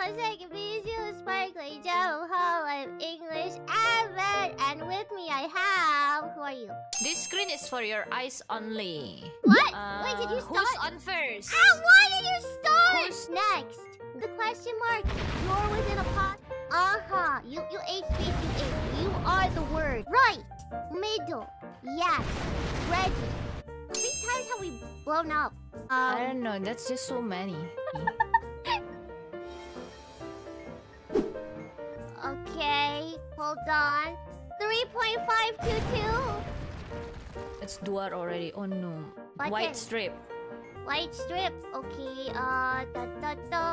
one second. Bijou, Sparkly, Joe, Ho, I'm English, Evan, and with me I have. Who are you? This screen is for your eyes only. What? Uh, Wait, did you start? Who's on first? Ah, why did you start? Who's- next? The question mark. You're within a pot. Uh huh. You you ate space. You ate. You are the word. Right. Middle. Yes. Ready. Many times have we blown up? I Um. don't know. That's just so many. Hold on. Three point five two two. It's duar already. Oh no. Button. White strip. White strip. Okay. Uh. Da da da.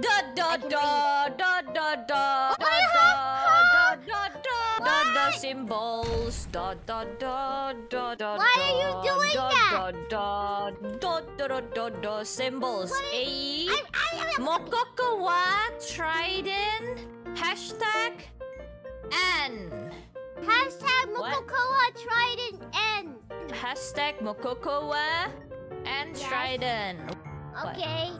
Da da da da da da Oh, da da da da da da da What? symbols da da da da da Why are you doing that? da da da da da da symbols A. I'm. Mokokawa Trident Hashtag N Hashtag What? Mokokoa Trident N. Hashtag Mokokawa and Yes. Trident What? Okay.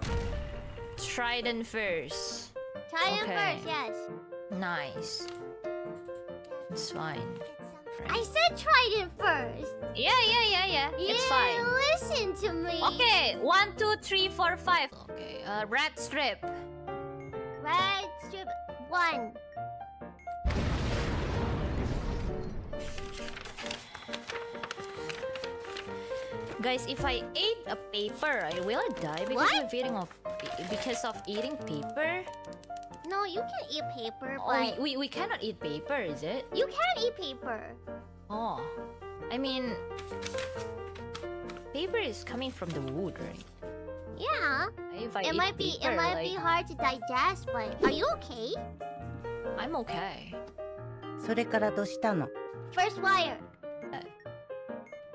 Trident first Trident Okay. first. Yes. Nice It's fine I said Trident first. Yeah, yeah, yeah, yeah. It's you fine. Listen to me. Okay, one, two, three, four, five. Okay, uh, red strip. Red strip one. Guys, if I ate a paper, I will I die because What? of eating of because of eating paper. No, you can eat paper, Oh, but we, we cannot eat paper, is it? you can eat paper. Oh, I mean, paper is coming from the wood, right? Yeah. If I it eat might be. paper, It might like, be hard to digest, but are you okay? I'm okay. それからどうしたの First wire.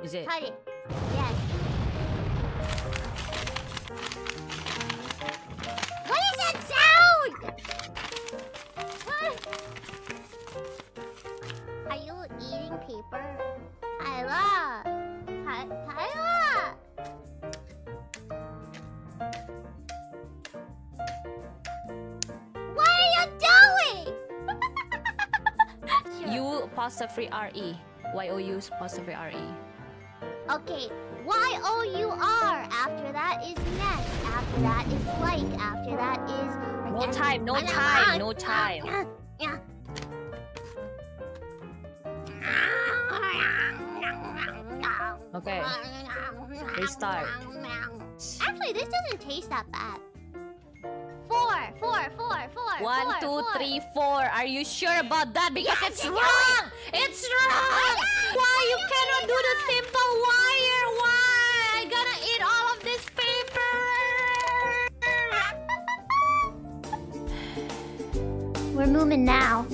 Is it? Cut it. Yes. Apostrophe R E. Y O U apostrophe R E. Okay, Y O U R. After that is next. After that is like. After that is. No time, no time, no time. Yeah, yeah. Okay. Restart. Actually, this doesn't taste that bad. Four, four, four. One, four, two, four. three, four. Are you sure about that? Because Yes, it's I know wrong! It's wrong! Why you cannot do the simple wire? Why? I gotta eat all of this paper! We're moving now.